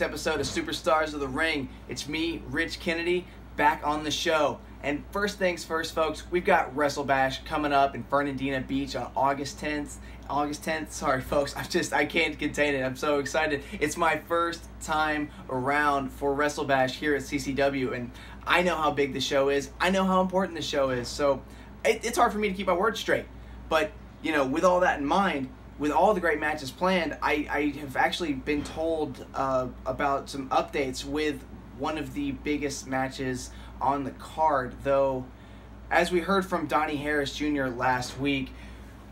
week's episode of Superstars of the Ring. It's me, Rich Kennedy, back on the show. And first things first, folks, we've got Wrestle Bash coming up in Fernandina Beach on August 10th. August 10th, sorry folks, I'm just, I can't contain it. I'm so excited. It's my first time around for Wrestle Bash here at CCW, and I know how big the show is. I know how important the show is, so it, it's hard for me to keep my words straight. But, you know, with all that in mind, with all the great matches planned, I, I have actually been told uh, about some updates with one of the biggest matches on the card. Though, as we heard from Donnie Harris Jr. last week,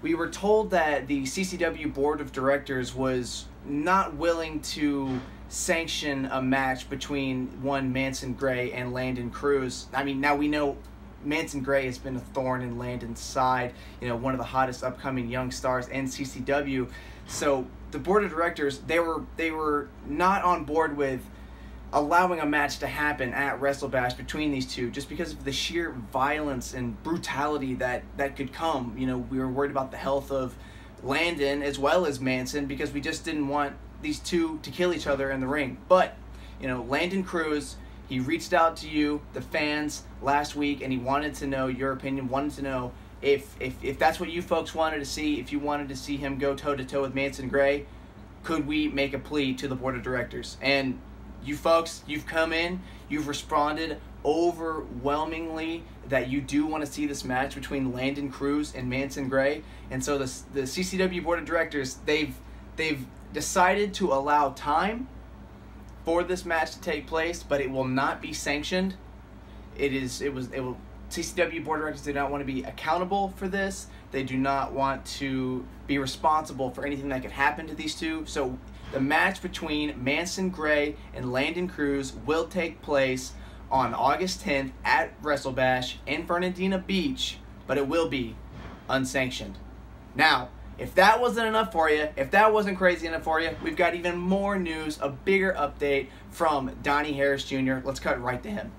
we were told that the CCW board of directors was not willing to sanction a match between one Manson Gray and Landon Crews. I mean, now we know Manson Gray has been a thorn in Landon's side, you know, one of the hottest upcoming young stars in CCW. So the board of directors, they were they were not on board with allowing a match to happen at Wrestle Bash between these two just because of the sheer violence and brutality that that could come. You know, we were worried about the health of Landon as well as Manson because we just didn't want these two to kill each other in the ring. But, you know, Landon Crews he reached out to you, the fans, last week, and he wanted to know your opinion, wanted to know if, if, if that's what you folks wanted to see, if you wanted to see him go toe to toe with Manson Gray, could we make a plea to the board of directors? And you folks, you've come in, you've responded overwhelmingly that you do want to see this match between Landon Crews and Manson Gray. And so the, the CCW board of directors, they've they've decided to allow time for this match to take place, but it will not be sanctioned. It is it was it will CCW board directors do not want to be accountable for this. They do not want to be responsible for anything that could happen to these two. So the match between Manson Gray and Landon Crews will take place on August 10th at WrestleBash in Fernandina Beach, but it will be unsanctioned. Now, if that wasn't enough for you, if that wasn't crazy enough for you, we've got even more news, a bigger update from Donnie Harris Jr. Let's cut right to him.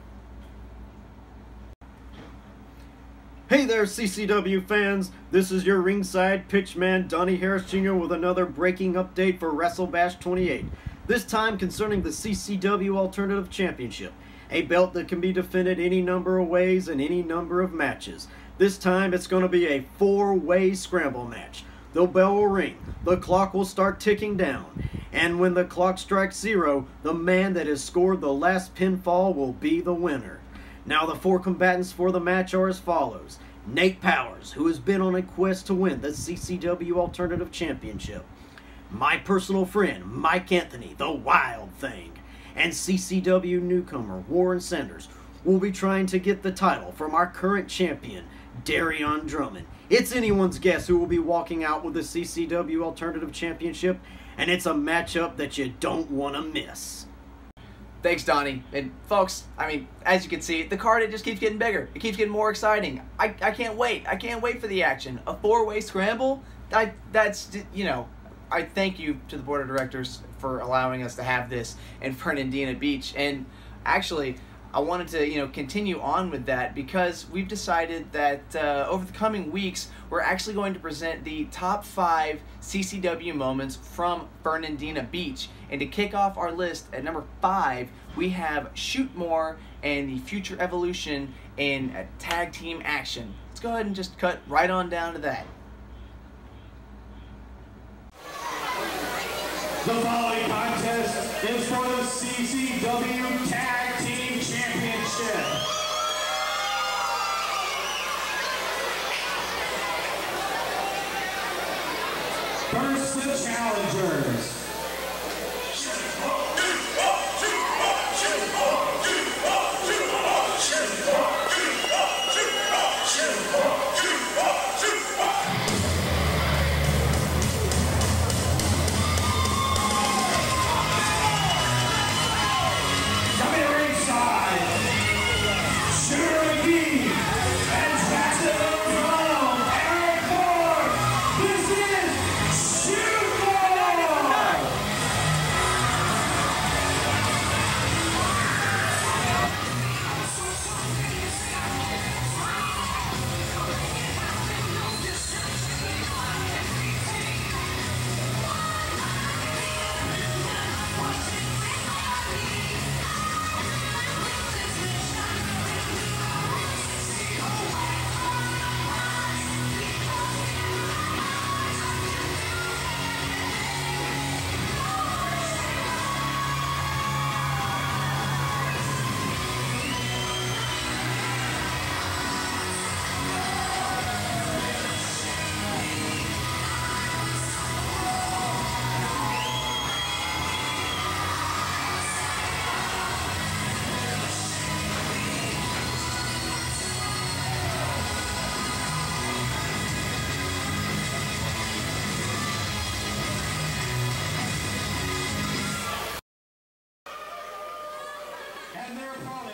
Hey there, CCW fans! This is your ringside pitchman, Donnie Harris Jr., with another breaking update for Wrestle Bash 28. This time concerning the CCW Alternative Championship, a belt that can be defended any number of ways in any number of matches. This time it's going to be a four way scramble match. The bell will ring, the clock will start ticking down, and when the clock strikes zero, the man that has scored the last pinfall will be the winner. Now, the four combatants for the match are as follows. Nate Powers, who has been on a quest to win the CCW Alternative Championship, my personal friend, Mike Anthony, the Wild Thing, and CCW newcomer Warren Sanders will be trying to get the title from our current champion, Darion Drummond. It's anyone's guess who will be walking out with the CCW Alternative Championship, and it's a matchup that you don't want to miss. Thanks, Donnie. And folks, I mean, as you can see, the card it just keeps getting bigger. It keeps getting more exciting. I, I can't wait. I can't wait for the action. A four-way scramble. I that's you know, I thank you to the board of directors for allowing us to have this in Fernandina Beach. And actually, I wanted to, you know, continue on with that because we've decided that uh, over the coming weeks, we're actually going to present the top five CCW moments from Fernandina Beach. And to kick off our list at number five, we have Shoot More and the Future Evilution in a tag team action. Let's go ahead and just cut right on down to that. The following contest is for the CCW Tag Championship. First, the challengers.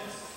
just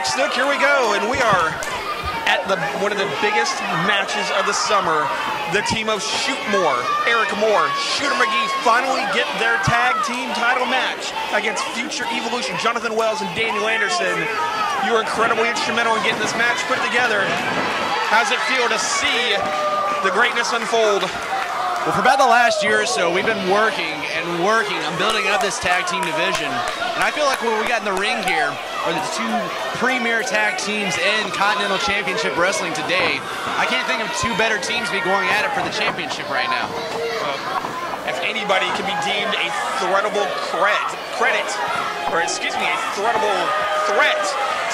Eric Snook, here we go, and we are at the one of the biggest matches of the summer. The team of Shoot Shootmore, Eric Moore, Shooter McGee finally get their tag team title match against Future Evilution, Johnathan Wells and Daniel Anderson. You were incredibly instrumental in getting this match put together. How's it feel to see the greatness unfold? Well, for about the last year or so, we've been working and working on building up this tag team division. And I feel like what we got in the ring here are the two premier tag teams in Continental Championship Wrestling today. I can't think of two better teams to be going at it for the championship right now. if anybody can be deemed a threatable cred, credit, or excuse me, a threatable threat.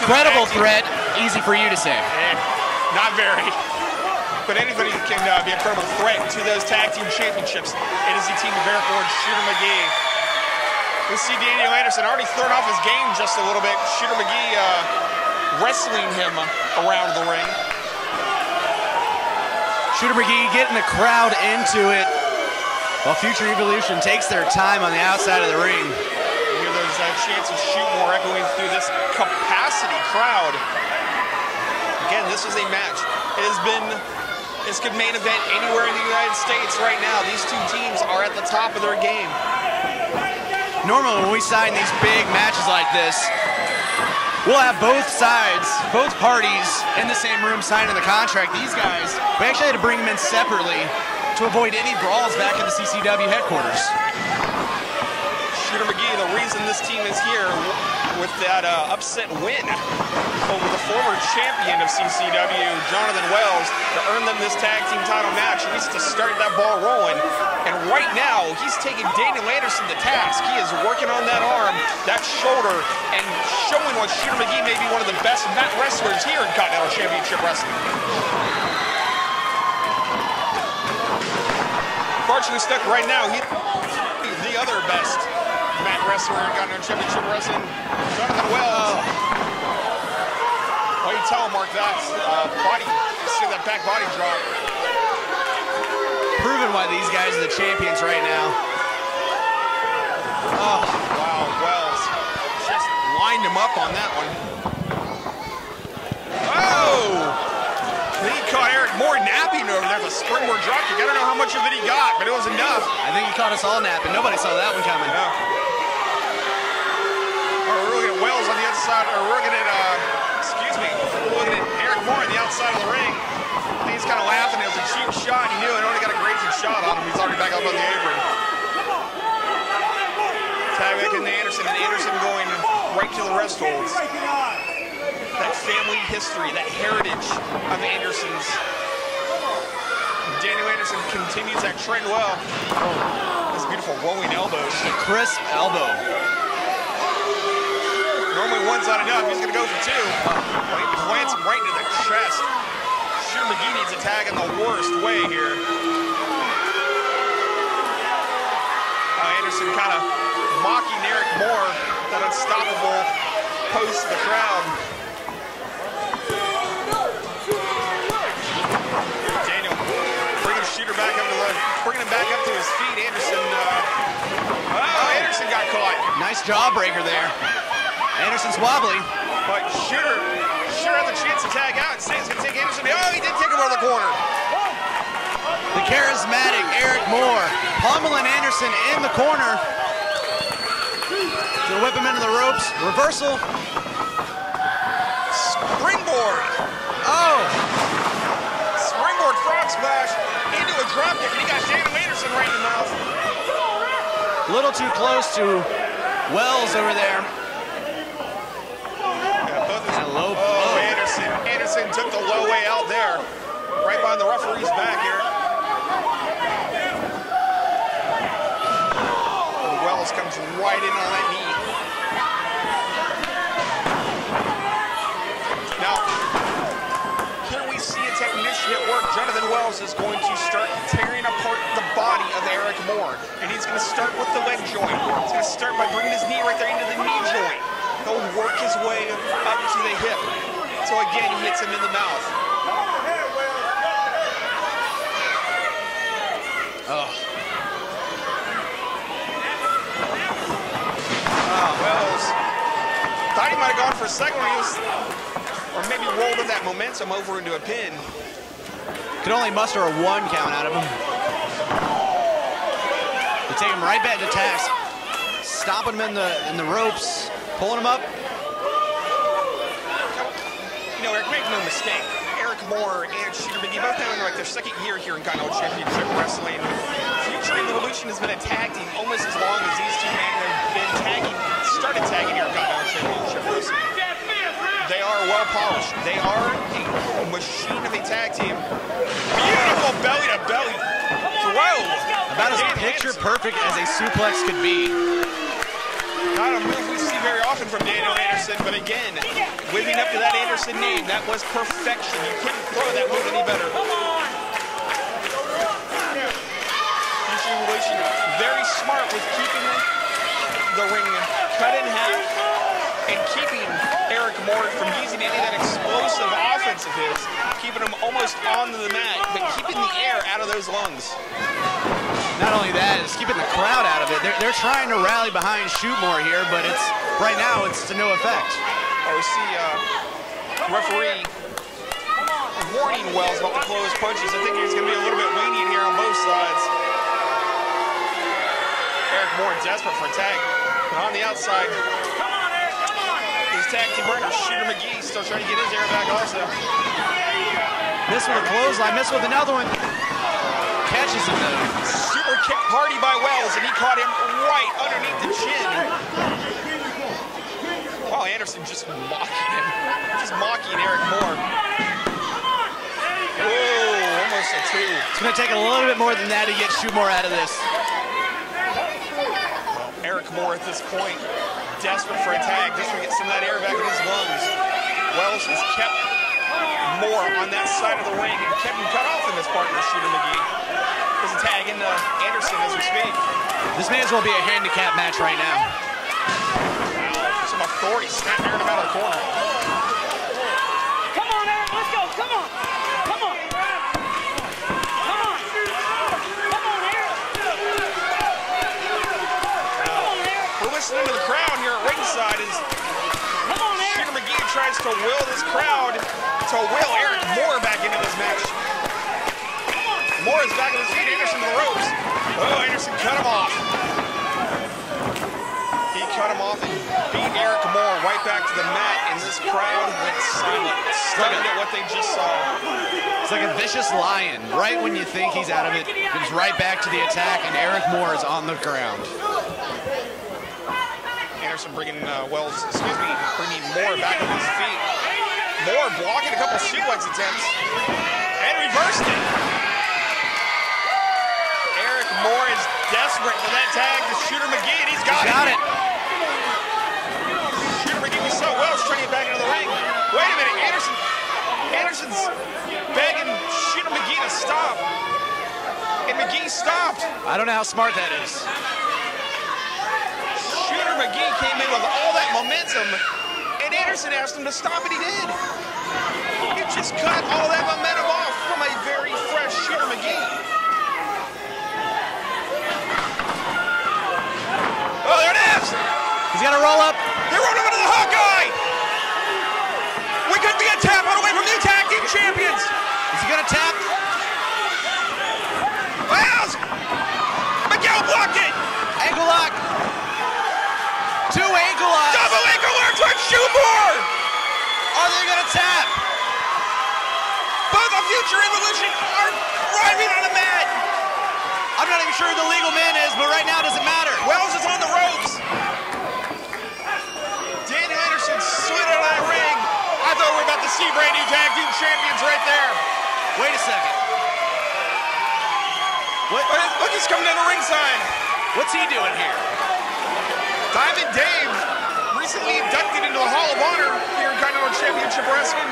Credible threat, easy for you to say. Eh, not very. But anybody can uh, be a credible threat to those tag team championships. It is the team of Eric Ward, Shooter McGee. We see Daniel Anderson already throwing off his game just a little bit. Shooter McGee uh, wrestling him around the ring. Shooter McGee getting the crowd into it while Future Evilution takes their time on the outside of the ring. You hear those uh, chants of shoot more echoing through this capacity crowd. Again, this is a match. It has been, this could main event anywhere in the United States right now. These two teams are at the top of their game. Normally, when we sign these big matches like this, we'll have both sides, both parties in the same room signing the contract. These guys, we actually had to bring them in separately to avoid any brawls back at the CCW headquarters. Shooter McGee, the reason this team is here with that uh, upset win over the former champion of CCW, Johnathan Wells, to earn them this tag team title match, needs to start that ball rolling. And right now, he's taking Daniel Anderson to task. He is working on that arm, that shoulder, and showing what Shooter McGee may be one of the best mat wrestlers here in Continental Championship Wrestling. Fortunately, stuck right now. He, he's the other best wrestler in Championship Wrestling, Johnathan Wells. Why you tell him, Mark, that uh, body, see that back body drop. Proving why these guys are the champions right now. Oh, wow, Wells just lined him up on that one. Oh! He caught Eric Moore napping over there. The springboard drop kick. I don't know how much of it he got, but it was enough. I think he caught us all napping. Nobody saw that one coming. Yeah. Outside, or we're looking at, uh, excuse me, we're looking at Eric Moore on the outside of the ring. He's kind of laughing. It was a cheap shot. He knew it. Only got a grazing shot on him. He's already back up on the apron. Tag back Anderson, and Anderson going right to the rest holds. That family history, that heritage of Anderson's. Daniel Anderson continues that trend well. Those beautiful rolling elbows. Crisp elbow. Normally one's not enough. He's going to go for two. But he plants him right into the chest. Shooter McGee needs a tag in the worst way here. Uh, Anderson kind of mocking Eric Moore, that unstoppable post of the crowd. Daniel bringing Shooter back up to the, bringing him back up to his feet. Anderson, uh, oh, Anderson got caught. Nice jawbreaker there. Anderson's wobbly. But Shooter, Shooter had the chance to tag out. He's going to take Anderson. Oh, he did take him out of the corner. The charismatic Eric Moore pummeling Anderson in the corner. Gonna whip him into the ropes. Reversal. Springboard. Oh, Springboard frog splash into a dropkick. And he got Daniel Anderson right in the mouth. a little too close to Wells over there. Yeah, both his- And a low Oh, blow. Anderson. Took the low way out there. Right behind the referee's back here. And Wells comes right in on that knee. Now, here we see a technician at work. Johnathan Wells is going to start tearing apart the body of Eric Moore. And he's going to start with the leg joint. He's going to start by bringing his knee right there into the knee joint. He'll work his way up to the hip. So again, he hits him in the mouth. Oh, Ah, Wells thought he might have gone for a second when he was, or maybe rolled with that momentum over into a pin. could only muster a one count out of him. They take him right back to task, stopping him in the in the ropes, pulling him up. You know, Eric, make no mistake. Eric Moore and Shooter McGee both having like their second year here in Continental Championship Wrestling. Future Evilution has been a tag team almost as long as these two men have been tagging, started tagging here in Continental Championship Wrestling. They are well polished. They are a machine of a tag team. Beautiful belly to belly throw. About as picture perfect as a suplex could be. Not a move we see very often from Daniel Anderson, but again, living up to that Anderson name, that was perfection. You couldn't throw that move any better. Very smart with keeping the ring cut in half and keeping Eric Moore from using any of that explosive offense of his, keeping him almost on the mat, but keeping the air out of those lungs. Not only that, it's keeping the crowd out of it. They're, they're trying to rally behind Shootmore here, but it's right now it's to no effect. Oh, we see uh, referee warning Wells about the close punches. I think he's going to be a little bit lenient here on both sides. Eric Moore desperate for a tag. But on the outside, his tag team partner, Shooter McGee, still trying to get his air back also. This with a clothesline, miss with another one. Catches him though. Super kick party by Wells, and he caught him right underneath the chin. Wow, Anderson just mocking him. Just mocking Eric Moore. Whoa, almost a two. It's gonna take a little bit more than that to get Shootmore out of this. Well, Eric Moore at this point, desperate for a tag, just to get some of that air back in his lungs. Wells has kept Moore on that side of the ring and kept him cut off in this partner, Shooter McGee. There's a tag into Anderson as we speak. This may as well be a handicap match right now. Wow, some authority snapping him out of the corner. Come on, Eric, let's go. Come on. Come on. Come on. Come on, Eric. Come on, Eric. We're listening to the crowd here at ringside as Come on, Eric. Shooter McGee tries to will this crowd to will Eric Moore back into this match. Moore is back on his feet. Anderson to the ropes. Oh, Anderson cut him off. He cut him off and beat Eric Moore right back to the mat, and this crowd went silent, stunned at what they just saw. It's like a vicious lion. Right when you think he's out of it, comes right back to the attack, and Eric Moore is on the ground. Anderson bringing uh, Wells, excuse me, bringing Moore back on his feet. Moore blocking a couple suplex attempts and reversed it. Eric Moore is desperate for that tag to Shooter McGee, and he's got, Got it. Shooter McGee, we saw Wells trying to get back into the ring. Wait a minute, Anderson. Anderson's begging Shooter McGee to stop. And McGee stopped. I don't know how smart that is. McGee came in with all that momentum, and Anderson asked him to stop, and he did. He just cut all that momentum off from a very fresh Shooter McGee. Oh, there it is! He's got to roll up. They rolled him into the Hawkeye! We could be a tap out away from new tag team champions! Is he going to tap? Miles! Miguel blocked it! Ankle lock. Two ankle locks. Double ankle lock to Shootmore! Are they going to tap? Future Evilution are driving on the mat! I'm not even sure who the legal man is, but right now it doesn't matter. Wells is on the ropes. Daniel Anderson slid out of that ring. I thought we were about to see brand new tag team champions right there. Wait a second. What? Look, he's coming down the ringside. What's he doing here? Diamond Dave, recently inducted into the Hall of Honor here in Continental Championship Wrestling.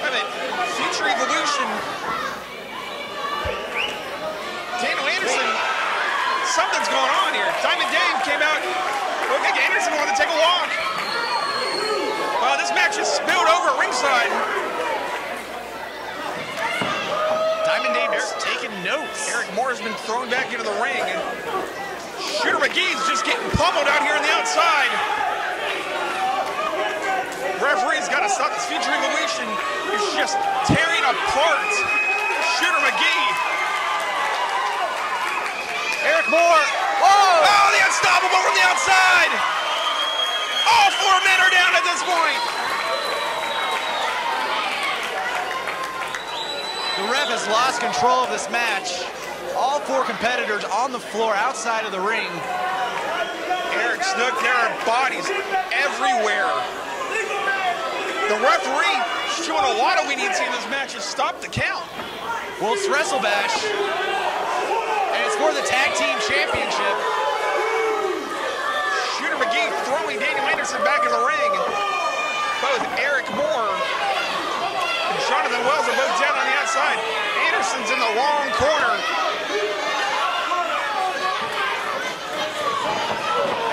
I mean, Future Evilution. Daniel Anderson, something's going on here. Diamond Dave came out. Looked like Anderson wanted to take a walk. Well, this match is spilled over ringside. Diamond Dave is taking notes. Eric Moore has been thrown back into the ring, Shooter McGee's just getting pummeled out here on the outside. Referee's got to stop this future evilution. Is just tearing apart Shooter McGee. Eric Moore. Whoa! Oh, the unstoppable from the outside. All four men are down at this point. The ref has lost control of this match. All four competitors on the floor outside of the ring. Eric Snook, there are bodies everywhere. The referee is showing a lot of to see in this match is stop the count. Well, it's WrestleBash, and it's for the tag team championship. Shooter McGee throwing Daniel Anderson back in the ring. Both Eric Moore and Johnathan Wells are both down on the outside. Anderson's in the wrong corner.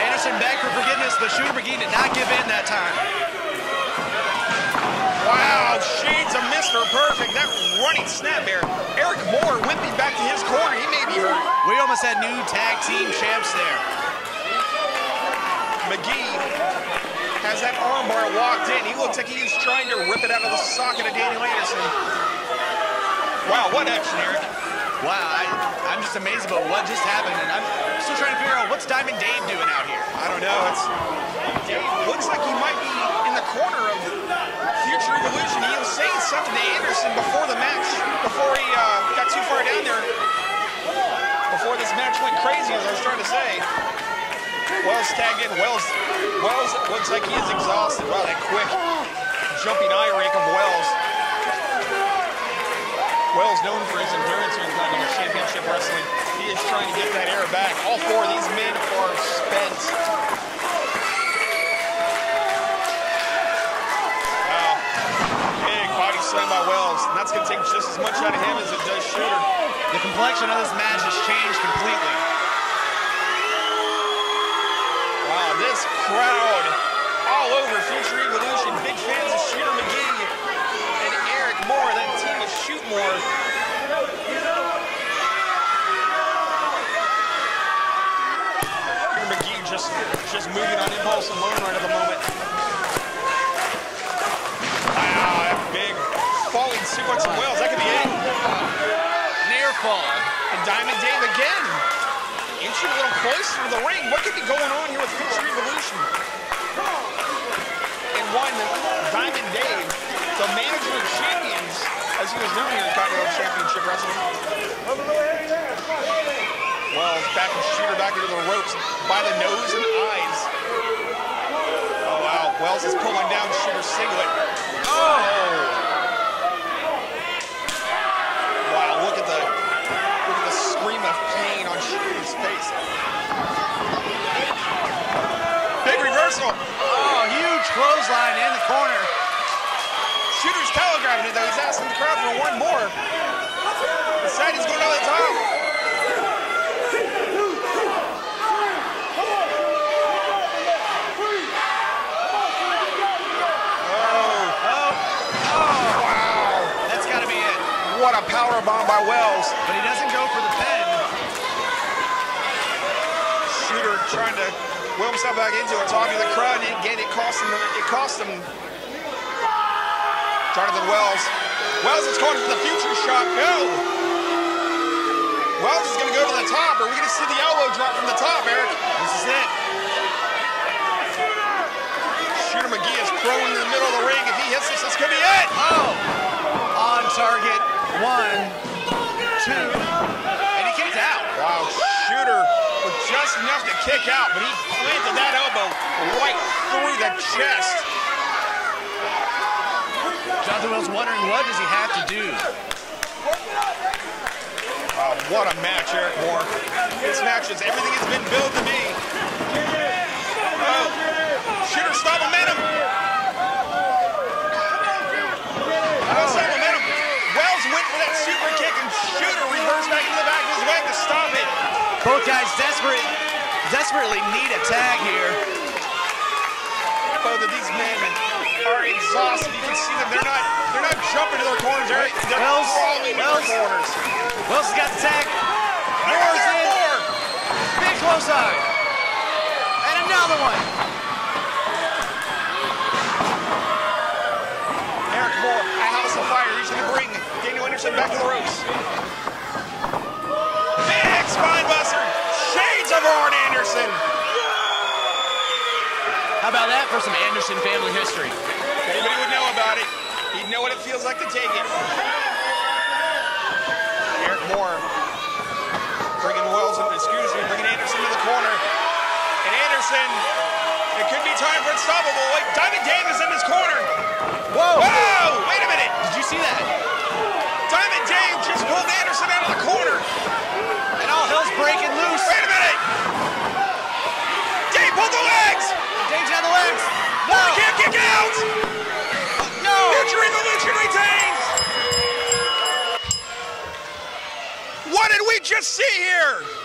Anderson begged for forgiveness, but Shooter McGee did not give in that time. Perfect. That running snap there. Eric Moore whipping back to his corner. He may be hurt. We almost had new tag team champs there. McGee has that armbar locked in. He looks like he's trying to rip it out of the socket of Daniel Anderson. Wow, what action, Eric? Wow, I, I'm just amazed about what just happened, and I'm still trying to figure out what's Diamond Dave doing out here. I don't know. It's Dave looks like he might be corner of Future Evilution. He was saying something to Anderson before the match, before he uh, got too far down there. Before this match went crazy, as I was trying to say. Wells tagged in. Wells, Wells looks like he is exhausted. Wow, that quick jumping eye rake of Wells. Wells known for his endurance in Championship Wrestling. He is trying to get that air back. All four of these men are spent. Wow. Big body slam by Wells. And that's going to take just as much out of him as it does Shooter. The complexion of this match has changed completely. Wow, this crowd all over Future Evilution. Big fans of Shooter McGee and Eric Moore. That team of Shoot More. Shooter McGee just, just moving on impulse alone right at the moment. Wow, that big suplexing Wells. That could be it. Near fall. And Diamond Dave again. Inching a little closer to the ring. What could be going on here with Future Evilution? And one, Diamond Dave, the manager of champions, as he was known here in Continental Championship Wrestling. Wells back and shooter back into the ropes by the nose and eyes. Oh wow, Wells is pulling down shooter singlet. Oh! Wow, look at the look at the scream of on shooter's face. Big reversal. Oh, huge clothesline in the corner. Shooter's telegraphing it though. He's asking the crowd for one more. Decided he's going to the top. Oh, oh, oh, That's got to be it. What a power bomb by Wells. But he doesn't go for the pin. Shooter trying to will himself back into it, talking to the crowd, and again it cost him. It cost him. Johnathan Wells. Wells is going for the future shot. No. Wells is going to go to the top. Are we going to see the elbow drop from the top, Eric? This is it. Shooter McGee is prone in the middle of the ring. If he hits this, this could be it. Oh! On target. One, two. And he kicked out. Wow, Shooter was just enough to kick out, but he planted that elbow right through the chest. Johnathan Wells wondering what does he have to do. Wow, what a match, Eric Moore. This match is everything has been billed to be. Oh, Shooter stop momentum. Oh, stop momentum. Wells went for that super kick and Shooter reversed back into the back of his leg to stop it. Both guys desperate, desperately need a tag here. Both of these men are exhausted. You can see them. They're not. They're not jumping to their corners. They're, they're Wells, to Wells. their corners. Wells has got the tag. Moore's in. Moore. Big close eye. And another one. Eric Moore, a house of fire, reaching the ring. Daniel Anderson back to the ropes. How about that for some Anderson family history? If anybody would know about it, he'd know what it feels like to take it. Eric Moore bringing Wells, excuse me, bringing Anderson to the corner. And Anderson, it could be time for unstoppable. Wait, Diamond Dave is in his corner. Whoa! Whoa! Wait a minute. Did you see that? Diamond Dave just pulled Anderson out of the corner. And all hell's breaking loose. Wait a minute. Dave pulled the legs. Dave's got the legs. No! Can't kick out. No! Future Evilution retains. What did we just see here?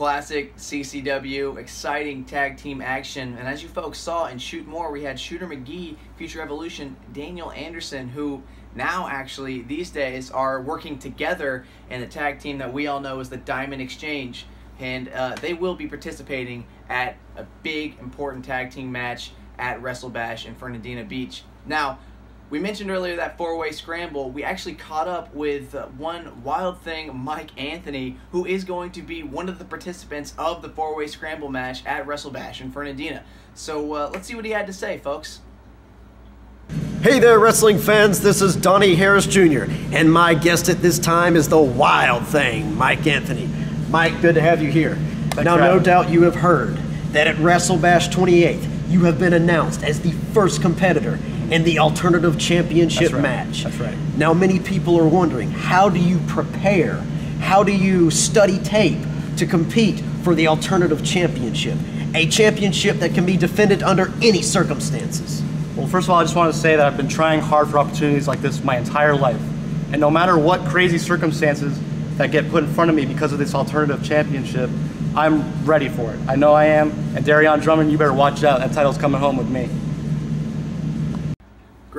Classic CCW, exciting tag team action. And as you folks saw in Shoot More, we had Shooter McGee, Future Evilution, Daniel Anderson, who now actually these days are working together in a tag team that we all know as the Diamond Exchange. And uh, they will be participating at a big, important tag team match at Wrestle Bash in Fernandina Beach. Now, we mentioned earlier that four-way scramble. We actually caught up with uh, one Wild Thing, Mike Anthony, who is going to be one of the participants of the four-way scramble match at Wrestle Bash in Fernandina. So uh, let's see what he had to say, folks. Hey there, wrestling fans. This is Donnie Harris Jr., and my guest at this time is the Wild Thing, Mike Anthony. Mike, good to have you here. now, no doubt you have heard that at Wrestle Bash 28th, you have been announced as the first competitor in the Alternative Championship That's right. match. That's right. Now, many people are wondering how do you prepare? How do you study tape to compete for the Alternative Championship? A championship that can be defended under any circumstances. Well, first of all, I just want to say that I've been trying hard for opportunities like this my entire life. And no matter what crazy circumstances that get put in front of me because of this alternative championship, I'm ready for it. I know I am. And Darion Drummond, you better watch out. That title's coming home with me.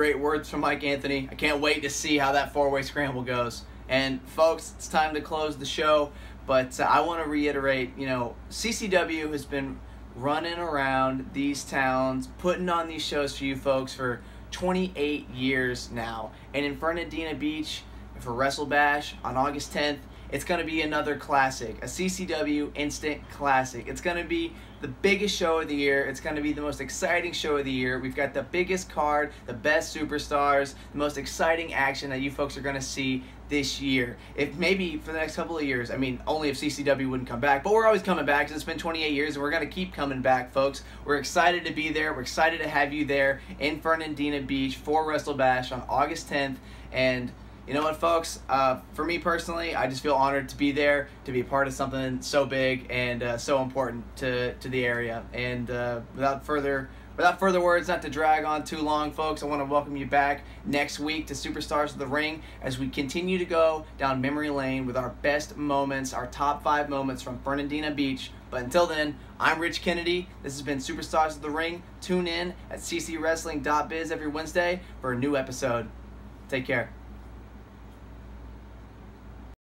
Great words from Mike Anthony. I can't wait to see how that four way scramble goes. And folks, it's time to close the show. But uh, I want to reiterate you know, CCW has been running around these towns, putting on these shows for you folks for 28 years now. And in Fernandina Beach, for Wrestle Bash on August 10th, it's going to be another classic, a CCW instant classic. It's going to be the biggest show of the year. It's going to be the most exciting show of the year. We've got the biggest card, the best superstars, the most exciting action that you folks are going to see this year. If maybe for the next couple of years, I mean, only if CCW wouldn't come back, but we're always coming back because it's been 28 years and we're going to keep coming back, folks. We're excited to be there. We're excited to have you there in Fernandina Beach for Wrestle Bash on August 10th. And you know what, folks? Uh, for me personally, I just feel honored to be there, to be a part of something so big and uh, so important to, to the area. And uh, without further without further words, not to drag on too long, folks, I want to welcome you back next week to Superstars of the Ring as we continue to go down memory lane with our best moments, our top five moments from Fernandina Beach. But until then, I'm Rich Kennedy. This has been Superstars of the Ring. Tune in at ccwrestling.biz every Wednesday for a new episode. Take care.